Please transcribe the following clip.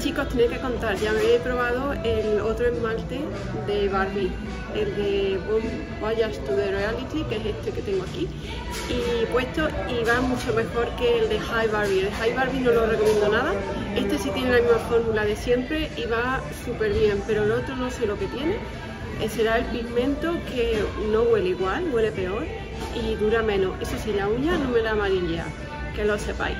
Chicos, tenéis que contar, ya me he probado el otro esmalte de Barbie, el de Voyage to the Reality, que es este que tengo aquí, y puesto y va mucho mejor que el de High Barbie. El High Barbie no lo recomiendo nada, este sí tiene la misma fórmula de siempre y va súper bien, pero el otro no sé lo que tiene. Eh, será el pigmento que no huele igual, huele peor y dura menos. Eso sí, la uña no me la amarilla, que lo sepáis.